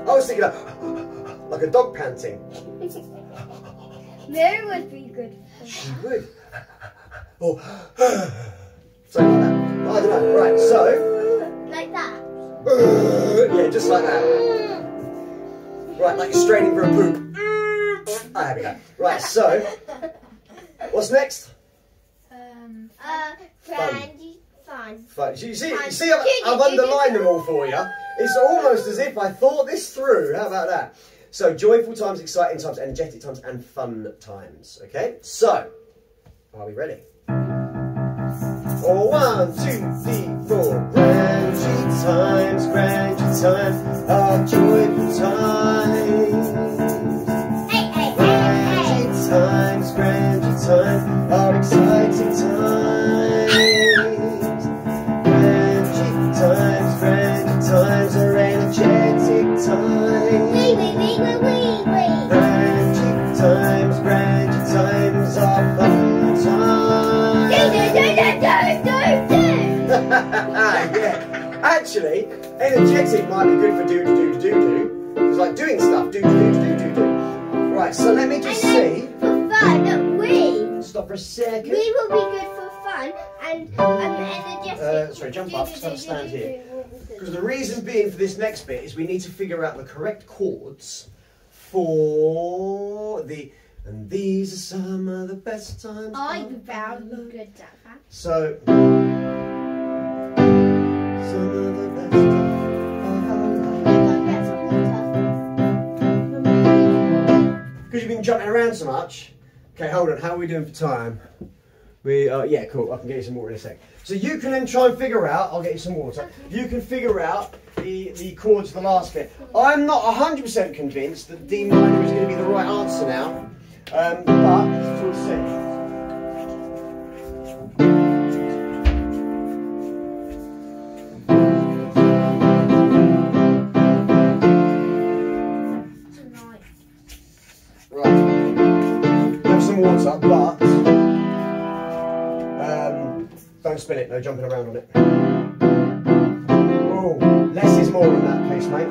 Speaker 1: I was thinking like, like a dog panting.
Speaker 2: Mary would be good.
Speaker 1: She would. Oh, something like that. I don't know. Right, so,
Speaker 2: Like that.
Speaker 1: yeah, just like that. Right, like you're straining for a poop. Ah, there we go. Right, so, what's next?
Speaker 3: Um,
Speaker 2: Uh, Grandy fun.
Speaker 1: Fun. You see, you see, I've, I've underlined them all for you. It's almost as if I thought this through. How about that? So, joyful times, exciting times, energetic times, and fun times. Okay, so, are we ready? Oh, one, two, three, four. Grangy times, grangy time, our joyful times.
Speaker 2: Hey, hey, hey,
Speaker 1: times, grangy time, our exciting times. Actually, energetic might be good for do do do do do. It's like doing stuff. Do do do do do do. Right. So let me just see.
Speaker 2: For fun, we.
Speaker 1: Stop for a second.
Speaker 2: We will be good for fun and um, energetic.
Speaker 1: Uh, sorry, jump up, stand- stand here. Because the reason being for this next bit is we need to figure out the correct chords for the. And these are some of the best times.
Speaker 2: I'm
Speaker 1: of
Speaker 2: very
Speaker 1: our life.
Speaker 2: good at that.
Speaker 1: So. Because you've been jumping around so much. Okay, hold on. How are we doing for time? We uh, yeah, cool. I can get you some water in a sec. So you can then try and figure out. I'll get you some water. You can figure out the the chords of the last bit. I'm not 100% convinced that D minor is going to be the right answer now, um, but we'll see.
Speaker 3: tonight.
Speaker 1: But um, don't spin it. No jumping around on it. Less is more in that case, mate.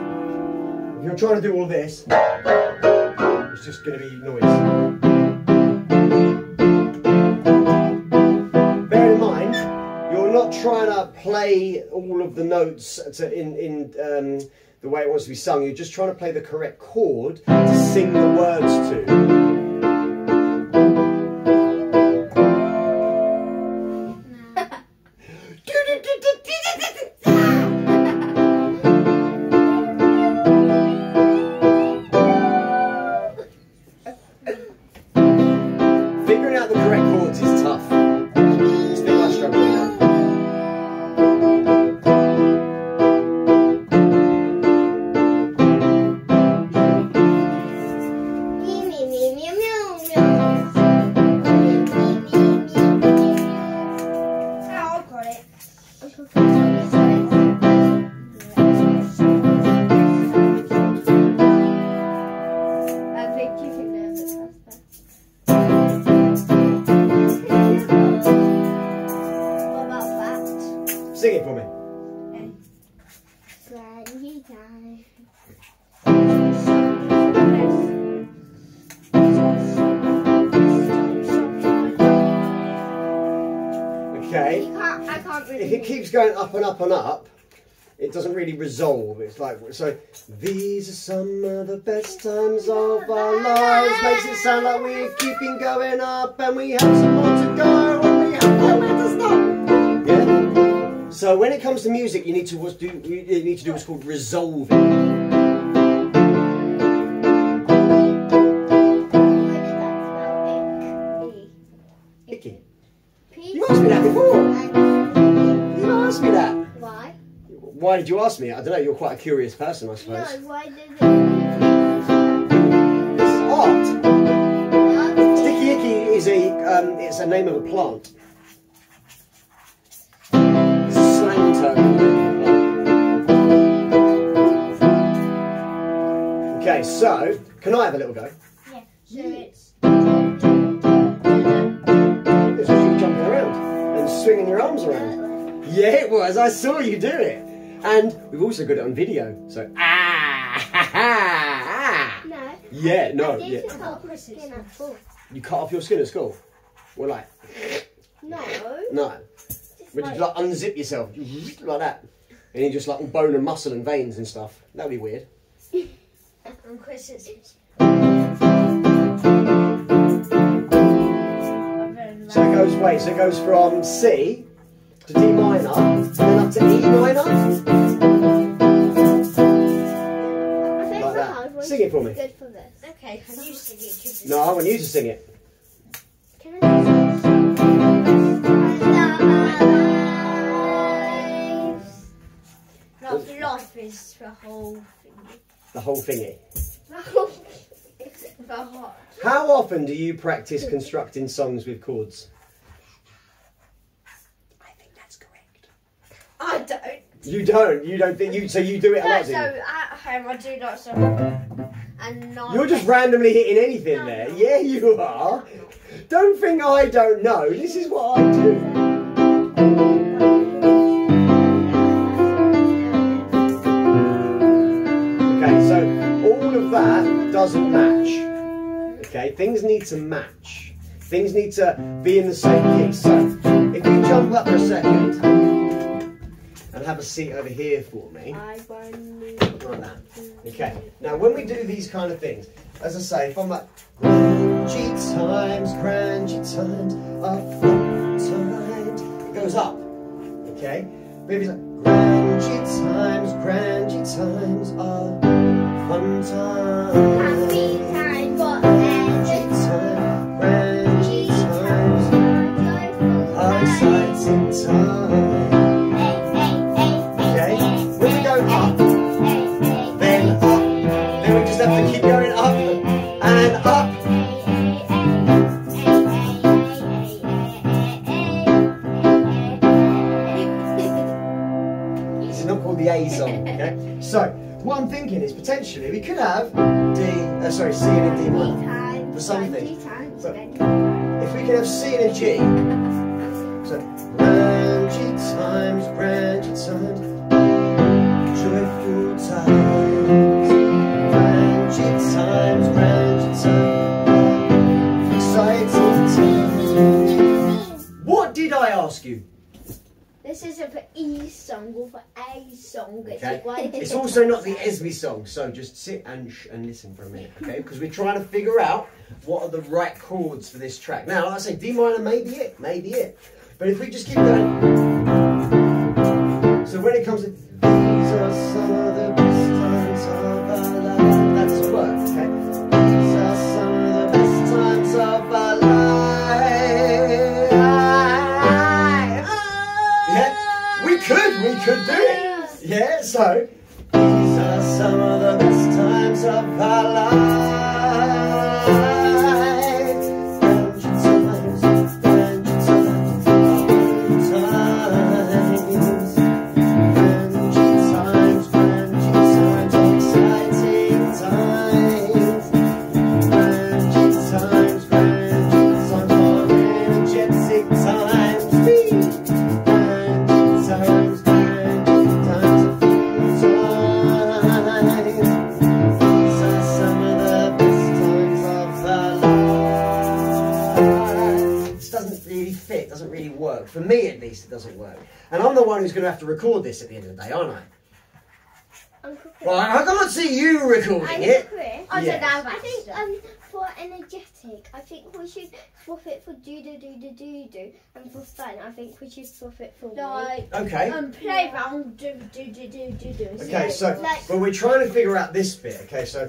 Speaker 1: If you're trying to do all this, it's just going to be noise. Bear in mind, you're not trying to play all of the notes to, in in um, the way it wants to be sung. You're just trying to play the correct chord to sing the words to. Keeps going up and up and up, it doesn't really resolve. It's like so. These are some of the best times of our lives. Makes it sound like we're keeping going up, and we have some more to go, and we have nowhere to stop. Yeah. So when it comes to music, you need to do you need to do what's called resolving.
Speaker 2: Why did
Speaker 1: you ask me? I don't know. You're quite a curious person, I suppose.
Speaker 2: No, why did it?
Speaker 1: It's art.
Speaker 2: Not
Speaker 1: Sticky icky is a um, it's a name of a plant. Slang term. Okay, so can I have a little go?
Speaker 3: Yeah, So it's
Speaker 1: This was you jumping around and swinging your arms around. Yeah, it was. I saw you do it. And we've also got it on video. So ah, ha, ha, ah.
Speaker 2: No.
Speaker 1: Yeah, no,
Speaker 2: I did
Speaker 1: yeah.
Speaker 2: it cut my skin at school.
Speaker 1: You cut off your skin at school. Well, like
Speaker 2: No.
Speaker 1: no.
Speaker 2: Just
Speaker 1: Would you
Speaker 2: like,
Speaker 1: like unzip yourself like that? And you just like bone and muscle and veins and stuff. That'd be weird.
Speaker 3: and Chris it's
Speaker 1: So it goes wait, so it goes from C to D minor, then up to E minor.
Speaker 2: I think
Speaker 1: Like that. Sing it for me.
Speaker 2: Good for this.
Speaker 3: okay. Can you sing it? 'Cause it's-
Speaker 1: No, I want you to sing it.
Speaker 2: Can I.
Speaker 3: Love, love is the whole thing.
Speaker 1: The whole thingy.
Speaker 3: The whole.
Speaker 1: How often do you practice constructing songs with chords? I think that's correct.
Speaker 3: I don't.
Speaker 1: You don't. You don't think you. So you do it a
Speaker 3: No,
Speaker 1: lot.
Speaker 3: so
Speaker 1: do you?
Speaker 3: at home I do lots of and not.
Speaker 1: You're just randomly hitting anything there. Yeah, you are. Don't think I don't know. This is what I do. Okay, so all of that doesn't match. Okay, things need to match. Things need to be in the same key. So if you jump up for a second and have a seat over here for me. Like that. Okay. Now, when we do these kind of things, as I say, if I'm like grungy times, grungy times, a fun time, it goes up. Okay. But like grungy times, grungy times, a fun time.
Speaker 2: Happy time, but
Speaker 1: Grungy time, grungy times, exciting time. Sorry, C and a D minor. For something. So, if we can have C and a G,
Speaker 3: for A song. It's
Speaker 1: Okay. It's also not the Esme song, so just sit and sh- and listen for a minute, okay? Because we're trying to figure out what are the right chords for this track. Now, like I say, D minor may be it, may be it. But if we just keep going, so when it comes to could, do. Yeah, so these are some of the best times of our life. Work. For me, at least, it doesn't work. And I'm the one who's going to have to record this at the end of the day, aren't I?
Speaker 2: Uncle Chris.
Speaker 1: Well, I can't see you recording
Speaker 2: Uncle
Speaker 1: it.
Speaker 2: Chris.
Speaker 3: I
Speaker 1: Yes.
Speaker 3: don't know.
Speaker 2: I think um for energetic, I think we should swap it for do do do do do do, and for fun, I think we should swap it for me.
Speaker 3: like
Speaker 1: Okay.
Speaker 3: um playground do do do do do do.
Speaker 1: Okay, so
Speaker 2: Like-
Speaker 1: well, we're trying to figure out this bit. Okay, so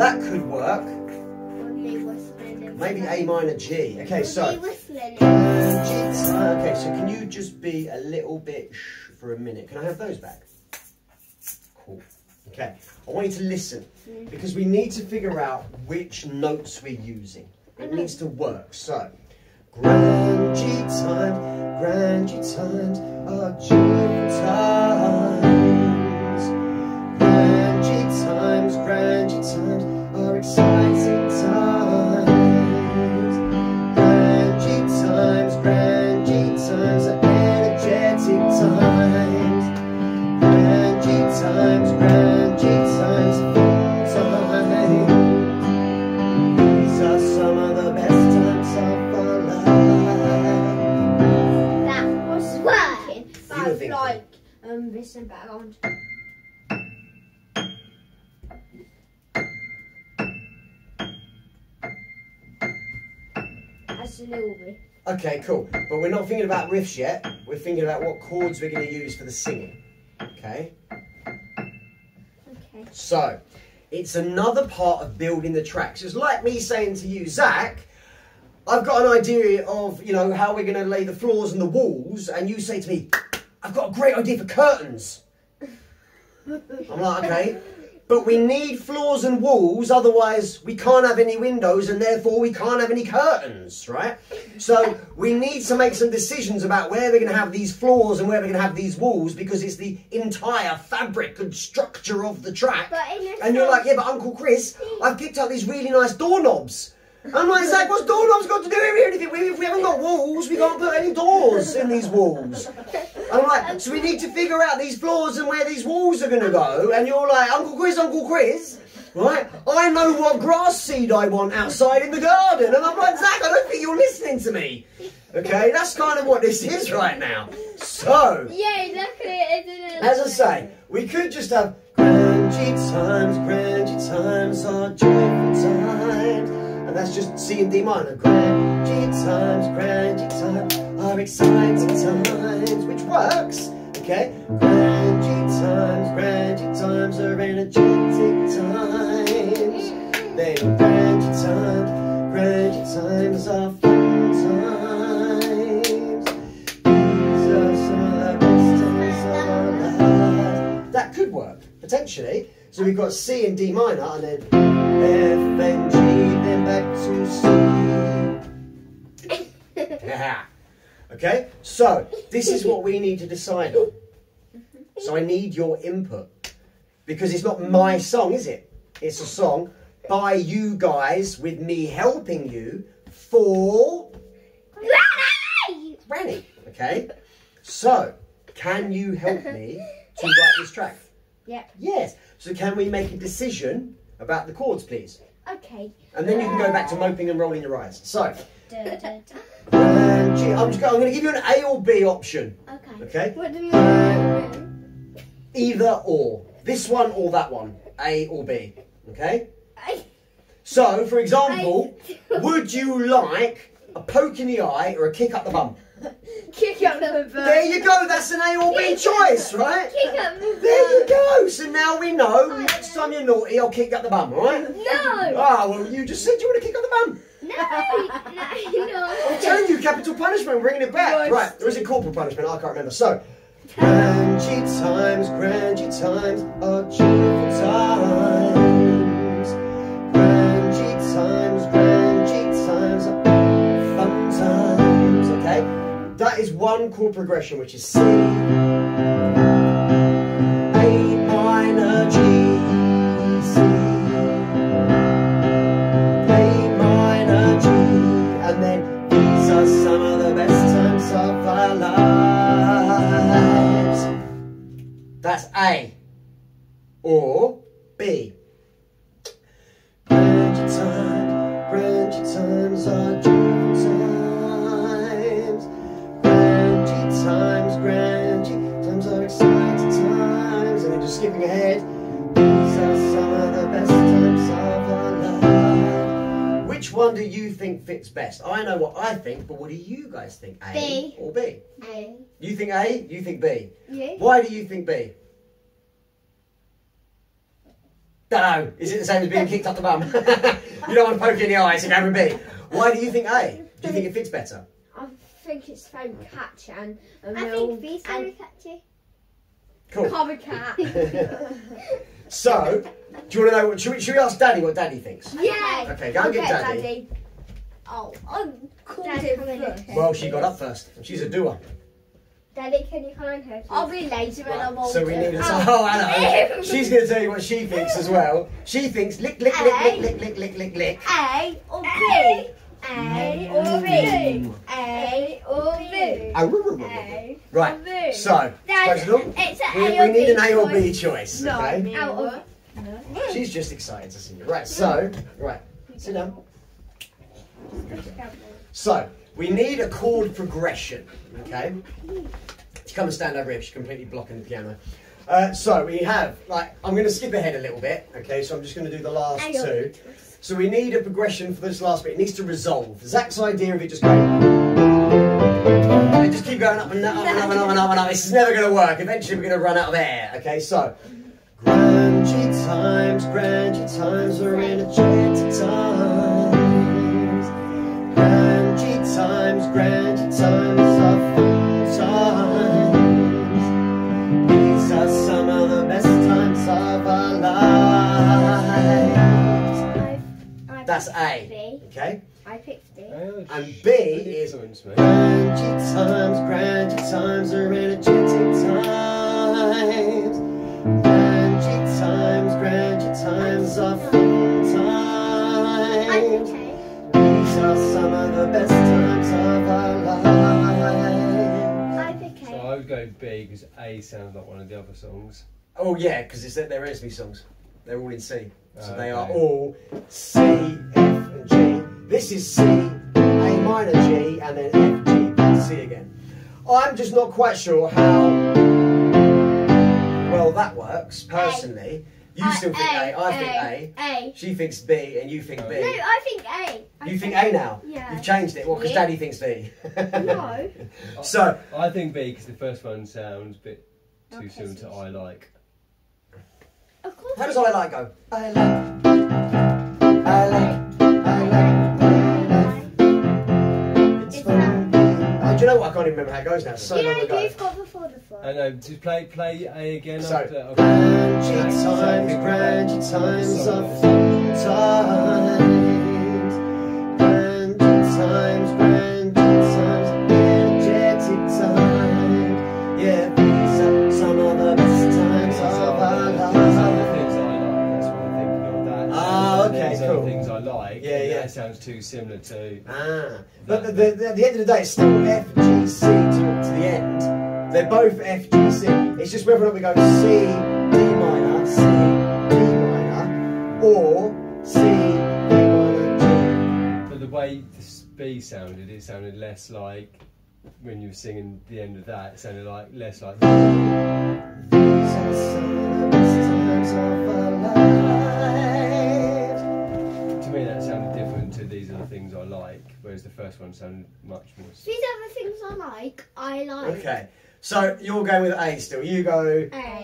Speaker 1: that could work.
Speaker 2: With me whistling. and
Speaker 1: Maybe. A minor G. Okay, so.
Speaker 2: me whistling.
Speaker 1: Grangy time. Okay, so can you just be a little bit shh for a minute? Can I have those back? Cool. Okay, I want you to listen mm. because we need to figure out which notes we're using. It uh-huh. needs to work. So, grand G time, grand G times are joyful times.
Speaker 3: Like um this and background. A little bit.
Speaker 1: Okay, cool. But we're not thinking about riffs yet. We're thinking about what chords we're going to use for the singing. Okay?
Speaker 3: Okay.
Speaker 1: So, it's another part of building the tracks. It's like me saying to you, Zach, I've got an idea of, you know, how we're going to lay the floors and the walls, and you say to me, I've got a great idea for curtains. I'm like, okay. But we need floors and walls, otherwise we can't have any windows and therefore we can't have any curtains, right? So we need to make some decisions about where we're going to have these floors and where we're going to have these walls because it's the entire fabric and structure of the track.
Speaker 2: But in a
Speaker 1: And you're like, yeah, but Uncle Chris, I've picked up these really nice doorknobs. I'm like, Zach, what's doorknobs got to do with anything? We- If we haven't got walls, we can't put any doors in these walls. I'm like, so we need to figure out these floors and where these walls are going to go. And you're like, Uncle Chris, Uncle Chris, right? I know what grass seed I want outside in the garden. And I'm like, Zach, I don't think you're listening to me. Okay, that's kind of what this is right now. So,
Speaker 2: yeah, exactly. at it, isn't it?
Speaker 1: as I say, we could just have G times, G times are joyful times. And that's just C and D minor. Grand G times, grand G times are exciting times, which works. Okay? Grand G times, grand G times are energetic times. Then grand G times, grand G times are fun times. These are some of the best times of our lives. That could work, potentially. So we've got C and D minor, and then F and G, back to C. Yeah. Okay, so this is what we need to decide on. So I need your input. Because it's not my song, is it? It's a song by you guys with me helping you for
Speaker 2: Granny!
Speaker 1: Granny. Okay? So, can you help me to write this track?
Speaker 3: Yeah.
Speaker 1: Yes. So can we make a decision about the chords, please?
Speaker 3: Okay.
Speaker 1: And then you can go uh, back to moping and rolling your eyes. So, um, G- I'm, just, I'm going to give you an A or B option.
Speaker 2: Okay.
Speaker 1: Okay?
Speaker 2: What do you mean?
Speaker 1: Either or. This one or that one. A or B. Okay?
Speaker 2: I-
Speaker 1: So, for example, would you like a poke in the eye or a kick up the bum?
Speaker 3: Kick up the
Speaker 1: There you go. That's an A or B choice, right?
Speaker 2: Kick up the
Speaker 1: There you go. So now we know. Next time you're naughty, I'll kick up the bum, right?
Speaker 2: No!
Speaker 1: Ah, well, you just said you want to kick up the bum.
Speaker 2: No! No, no.
Speaker 1: I'm telling you, capital punishment, bringing it back. Right, or is it corporal punishment? I can't remember. So, grand G times, grand G times are joyful times. Is one chord progression, which is C, A minor, G, C, A minor, G, and then these are some of the best times of our lives. That's A. Or B. one do you think fits best? I know what I think, but what do you guys think? A
Speaker 2: B.
Speaker 1: or B?
Speaker 2: A.
Speaker 1: You think A, you think B.
Speaker 2: You?
Speaker 1: Why do you think B? Dunno. Is it the same as being kicked up the bum? you don't want to poke you in the eyes and have a B. Why do you think A? Do you think it fits better?
Speaker 3: I think it's very catchy and a
Speaker 2: I
Speaker 3: real
Speaker 2: think B's very
Speaker 3: and
Speaker 2: catchy.
Speaker 1: Cool.
Speaker 3: cover cat.
Speaker 1: so, do you want to know? Should we, should we ask Daddy what Daddy thinks?
Speaker 3: yeah.
Speaker 1: Okay, go and get
Speaker 3: Okay,
Speaker 1: Daddy.
Speaker 3: Oh, I called
Speaker 2: Dad,
Speaker 3: it first.
Speaker 1: Well, she got up first. She's a doer.
Speaker 2: Daddy, can you find her?
Speaker 3: I'll be later when I'm older.
Speaker 1: So we need to. Oh, Anna. She's going to tell you what she thinks as well. She thinks lick, lick, lick, lick, lick, lick, lick, lick, lick.
Speaker 3: A or B? A or B? A or B? A
Speaker 1: Right. So,
Speaker 2: Dad,
Speaker 1: close the door.
Speaker 2: it's
Speaker 1: We,
Speaker 2: A
Speaker 1: we need an A or B
Speaker 2: choice.
Speaker 3: No,
Speaker 1: Okay.
Speaker 2: Out
Speaker 1: She's just excited to see you. Right, so, right, sit down. So, we need a chord progression, okay? You come and stand over here, she's completely blocking the piano. Uh, so, we have, like, I'm going to skip ahead a little bit, okay? So, I'm just going to do the last two. So, we need a progression for this last bit. It needs to resolve. Zach's idea of it just going. And just keep going up and up and up and up and up and up. This is never going to work. Eventually, we're going to run out of air, okay? So, Grungy times, grungy times, we're energetic times. Grungy times, grungy times are fun times. These are some of the best times of That's
Speaker 2: picked
Speaker 1: A.
Speaker 2: B.
Speaker 1: Okay?
Speaker 2: I picked oh, B.
Speaker 1: And B is
Speaker 4: influence.
Speaker 1: Grungy times, grungy times are energetic times. Grungy times, grungy times are fun
Speaker 2: I
Speaker 1: times.
Speaker 2: picked
Speaker 1: These are some of the best times of our lives.
Speaker 2: I picked
Speaker 4: So
Speaker 2: A.
Speaker 4: I would go B because A sounds like one of the other songs.
Speaker 1: Oh yeah, because they're Esme songs. They're all in C. So
Speaker 4: Oh,
Speaker 1: they are all C, F, and G. This is C, A minor G, and then F, G, C again. I'm just not quite sure how well that works, personally. You
Speaker 2: I-
Speaker 1: still think A, I think A.
Speaker 2: A.
Speaker 1: She thinks B, and you think
Speaker 4: No,
Speaker 1: B.
Speaker 2: No, I think A. I
Speaker 1: You think A now?
Speaker 2: Yeah.
Speaker 1: You've changed it. Well, because
Speaker 2: Yeah.
Speaker 1: Daddy thinks B.
Speaker 2: No.
Speaker 1: So,
Speaker 4: I think B because the first one sounds a bit too
Speaker 2: Okay,
Speaker 4: similar to I like.
Speaker 2: Of course.
Speaker 1: how does I like go? I like. I like. I like. I like. It's
Speaker 2: It's
Speaker 1: fun. Oh, do you know what? I can't even remember how it goes now. It's so
Speaker 2: you
Speaker 1: long
Speaker 2: know,
Speaker 1: ago.
Speaker 2: you've got before the four.
Speaker 4: Uh, I know. Just play play A again
Speaker 1: So,
Speaker 4: after. okay.
Speaker 1: Grungy times, grungy times are fun Yeah.
Speaker 4: That sounds too similar to.
Speaker 1: Ah, but the, the, at the end of the day, it's still F, G, C to, to the end. They're both F, G, C. It's just whether or not we go C, D minor, C, D minor, or C, A minor,
Speaker 4: But the way this B sounded, it sounded less like when you were singing the end of that. It sounded like less like.
Speaker 1: These are some of the best times of our lives.
Speaker 4: I like, whereas the first one sounded much more.
Speaker 2: These are the things I like. I like.
Speaker 1: Okay, so you're going with A still. You go.
Speaker 2: A.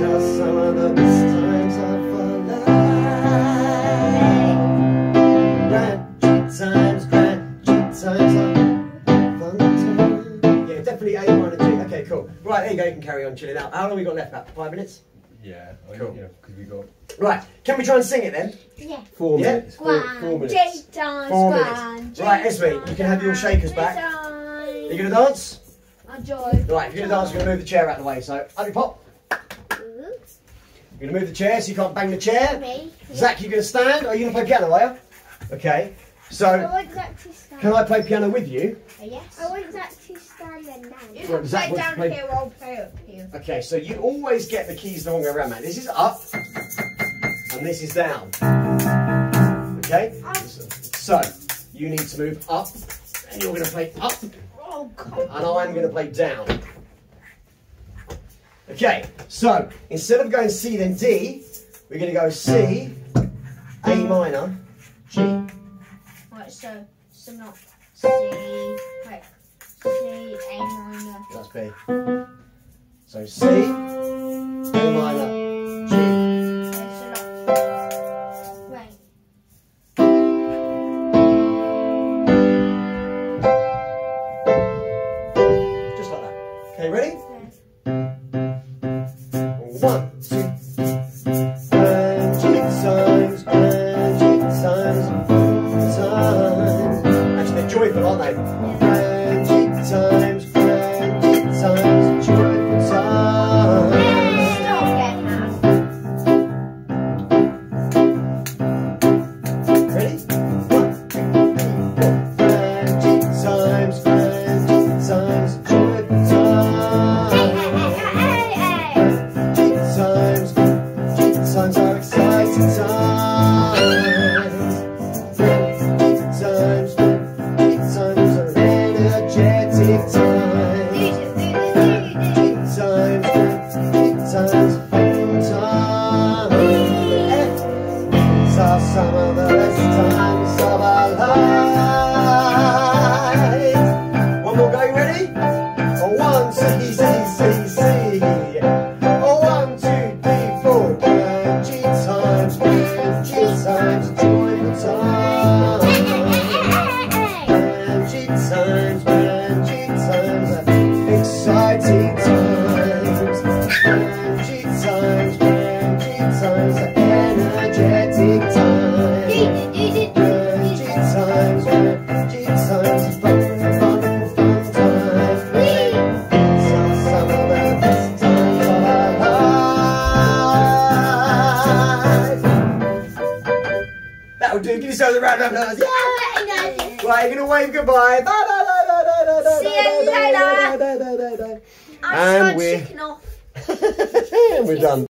Speaker 1: Are some of the best times lives. Grand times, grand times fun times. Yeah, definitely A minor G. Okay, cool. Right, there you go. You can carry on chilling out. How long have we got left? About five minutes.
Speaker 4: Yeah, I
Speaker 1: Cool.
Speaker 4: Yeah, because we got
Speaker 1: Right, can we try and sing it then?
Speaker 2: Yeah.
Speaker 4: four
Speaker 1: Yeah.
Speaker 4: minutes. Four, four
Speaker 3: Grand
Speaker 4: minutes.
Speaker 3: J
Speaker 1: Four
Speaker 3: grand
Speaker 1: minutes.
Speaker 3: J
Speaker 1: Right, Esme, you can have your shakers back. Are you gonna dance?
Speaker 3: joy.
Speaker 1: Right, if you're gonna dance, you're gonna move the chair out of the way. So, up you pop. You're gonna move the chair so you can't bang the chair.
Speaker 2: Me.
Speaker 1: Zach, you're gonna stand? Are you gonna play piano, are you? Okay.
Speaker 2: I
Speaker 1: So,
Speaker 2: want Zach to stand.
Speaker 1: can I play piano with you?
Speaker 3: Uh, yes.
Speaker 2: I want Zach to stand
Speaker 3: You.
Speaker 1: Well,
Speaker 3: play down
Speaker 1: play-
Speaker 3: here, I'll play up here.
Speaker 1: Okay, so you always get the keys the wrong way around, man. This is up, and this is down. Okay? So, you need to move up, and you're gonna play up,
Speaker 3: Oh, God.
Speaker 1: and I'm gonna play down. Okay, so instead of going C then D, we're gonna go C, A minor, G.
Speaker 3: Right, so, so not C, C, A minor.
Speaker 1: That's B. So C, A minor, G. Just like that. Okay, ready? One, two,